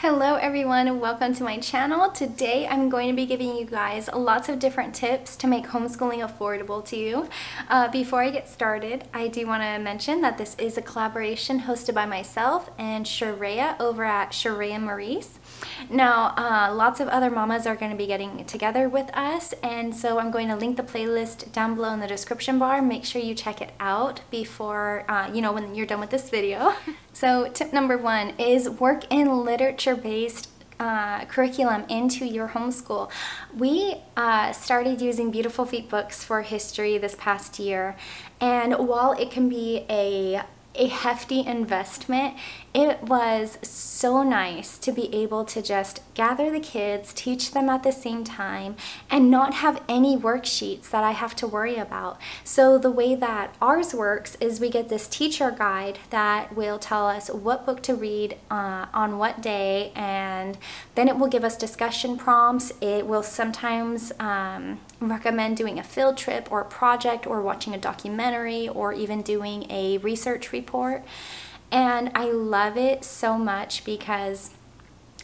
Hello everyone, welcome to my channel. Today I'm going to be giving you guys lots of different tips to make homeschooling affordable to you. Uh, before I get started, I do want to mention that this is a collaboration hosted by myself and Sharayah over at Sharayah Maurice. Now, uh, lots of other mamas are going to be getting together with us and so I'm going to link the playlist down below in the description bar. Make sure you check it out before, uh, you know, when you're done with this video. so tip number one is work in literature based uh, curriculum into your homeschool. We uh, started using Beautiful Feet books for history this past year, and while it can be a a hefty investment, it was so nice to be able to just gather the kids, teach them at the same time, and not have any worksheets that I have to worry about. So the way that ours works is we get this teacher guide that will tell us what book to read uh, on what day, and then it will give us discussion prompts. It will sometimes um, recommend doing a field trip or a project or watching a documentary or even doing a research report. And I love it so much because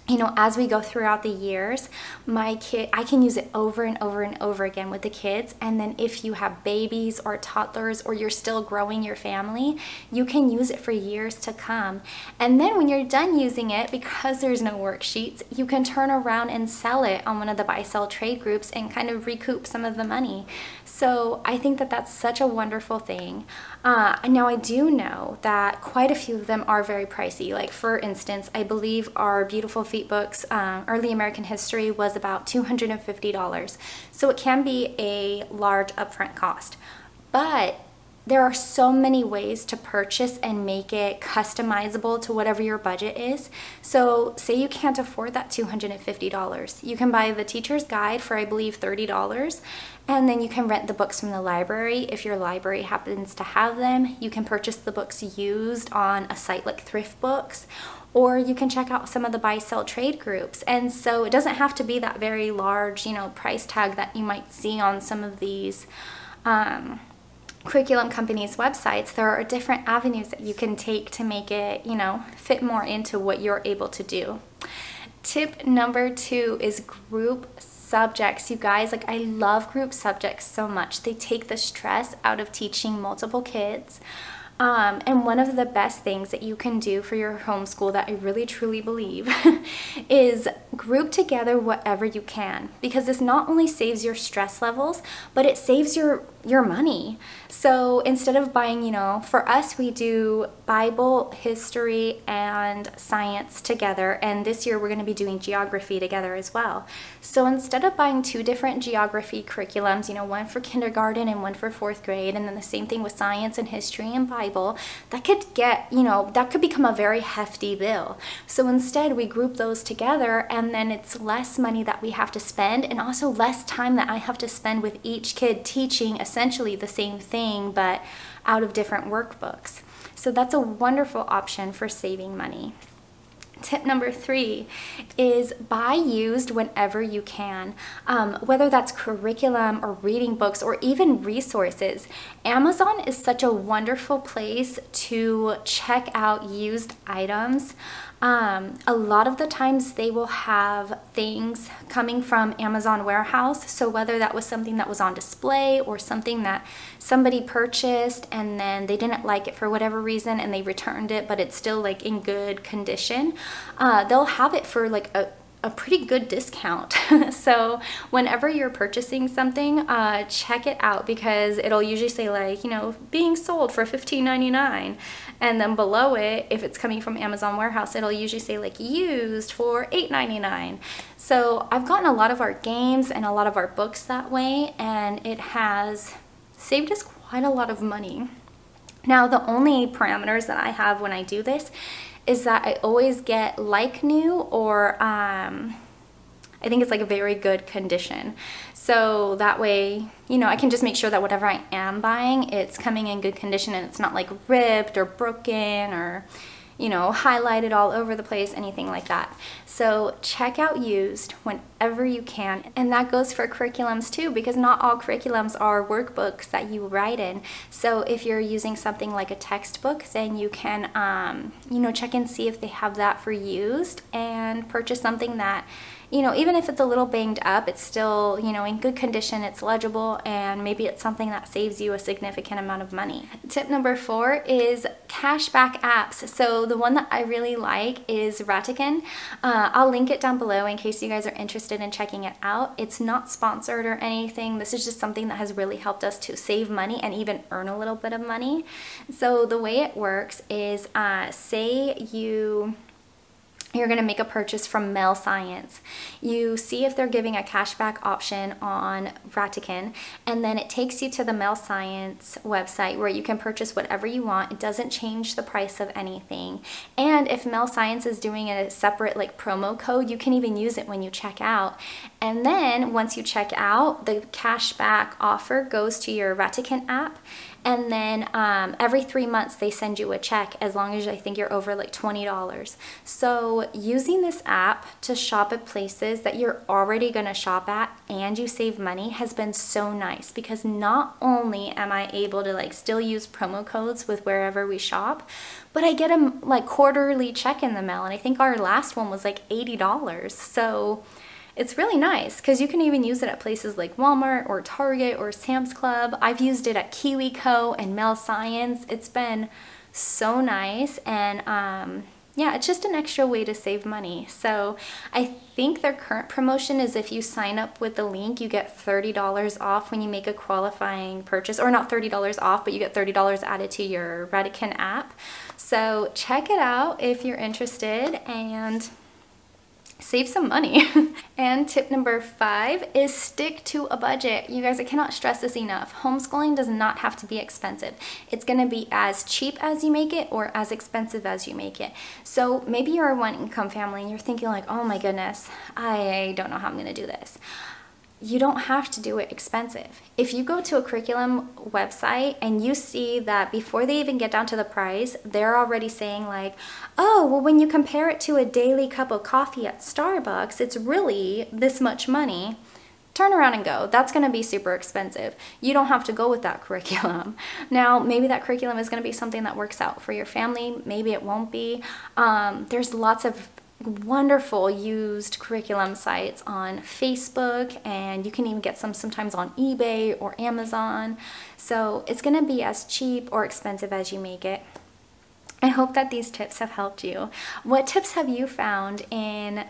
you know, as we go throughout the years, my kid, I can use it over and over and over again with the kids. And then if you have babies or toddlers or you're still growing your family, you can use it for years to come. And then when you're done using it, because there's no worksheets, you can turn around and sell it on one of the buy sell trade groups and kind of recoup some of the money. So I think that that's such a wonderful thing. Uh, now I do know that quite a few of them are very pricey. Like for instance, I believe our Beautiful Feet books, uh, Early American History was about $250. So it can be a large upfront cost. But there are so many ways to purchase and make it customizable to whatever your budget is. So say you can't afford that $250. You can buy the teacher's guide for I believe $30 and then you can rent the books from the library if your library happens to have them. You can purchase the books used on a site like Thrift Books or you can check out some of the buy sell trade groups and so it doesn't have to be that very large you know price tag that you might see on some of these um, curriculum companies' websites, there are different avenues that you can take to make it, you know, fit more into what you're able to do. Tip number two is group subjects. You guys, like I love group subjects so much. They take the stress out of teaching multiple kids. Um, and one of the best things that you can do for your homeschool that I really truly believe is group together whatever you can because this not only saves your stress levels, but it saves your your money. So instead of buying, you know, for us we do Bible, history, and science together, and this year we're going to be doing geography together as well. So instead of buying two different geography curriculums, you know, one for kindergarten and one for fourth grade, and then the same thing with science and history and Bible, that could get, you know, that could become a very hefty bill. So instead we group those together, and then it's less money that we have to spend, and also less time that I have to spend with each kid teaching a essentially the same thing but out of different workbooks. So that's a wonderful option for saving money. Tip number three is buy used whenever you can, um, whether that's curriculum or reading books or even resources. Amazon is such a wonderful place to check out used items. Um, a lot of the times they will have things coming from Amazon warehouse. So whether that was something that was on display or something that somebody purchased and then they didn't like it for whatever reason and they returned it, but it's still like in good condition, uh, they'll have it for like a a pretty good discount. so whenever you're purchasing something, uh, check it out because it'll usually say like, you know, being sold for $15.99. And then below it, if it's coming from Amazon warehouse, it'll usually say like used for $8.99. So I've gotten a lot of our games and a lot of our books that way and it has saved us quite a lot of money. Now the only parameters that I have when I do this is that I always get like new or um, I think it's like a very good condition. So that way, you know, I can just make sure that whatever I am buying, it's coming in good condition and it's not like ripped or broken or, you know, highlighted all over the place, anything like that. So check out used whenever you can. And that goes for curriculums too, because not all curriculums are workbooks that you write in. So if you're using something like a textbook, then you can, um, you know, check and see if they have that for used and purchase something that you know, even if it's a little banged up, it's still, you know, in good condition, it's legible, and maybe it's something that saves you a significant amount of money. Tip number four is cashback apps. So the one that I really like is Rakuten. Uh, I'll link it down below in case you guys are interested in checking it out. It's not sponsored or anything. This is just something that has really helped us to save money and even earn a little bit of money. So the way it works is uh, say you you're going to make a purchase from Mel Science. You see if they're giving a cashback option on Rakuten, and then it takes you to the Mel Science website where you can purchase whatever you want. It doesn't change the price of anything. And if Mel Science is doing a separate like promo code, you can even use it when you check out. And then once you check out, the cashback offer goes to your Rakuten app and then um, every three months they send you a check as long as I think you're over like $20. So using this app to shop at places that you're already gonna shop at and you save money has been so nice because not only am I able to like still use promo codes with wherever we shop, but I get a like quarterly check in the mail and I think our last one was like $80. So it's really nice because you can even use it at places like Walmart or Target or Sam's Club. I've used it at KiwiCo and Mel Science. It's been so nice and um, yeah, it's just an extra way to save money. So I think their current promotion is if you sign up with the link, you get $30 off when you make a qualifying purchase, or not $30 off, but you get $30 added to your Rakuten app. So check it out if you're interested and save some money. and tip number five is stick to a budget. You guys, I cannot stress this enough. Homeschooling does not have to be expensive. It's gonna be as cheap as you make it or as expensive as you make it. So maybe you're a one income family and you're thinking like, oh my goodness, I don't know how I'm gonna do this you don't have to do it expensive. If you go to a curriculum website and you see that before they even get down to the price, they're already saying like, oh, well, when you compare it to a daily cup of coffee at Starbucks, it's really this much money. Turn around and go. That's going to be super expensive. You don't have to go with that curriculum. Now, maybe that curriculum is going to be something that works out for your family. Maybe it won't be. Um, there's lots of wonderful used curriculum sites on Facebook and you can even get some sometimes on eBay or Amazon. So it's going to be as cheap or expensive as you make it. I hope that these tips have helped you. What tips have you found in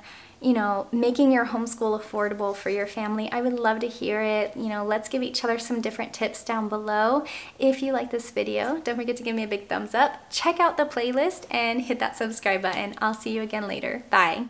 you know, making your homeschool affordable for your family. I would love to hear it. You know, let's give each other some different tips down below. If you like this video, don't forget to give me a big thumbs up. Check out the playlist and hit that subscribe button. I'll see you again later. Bye.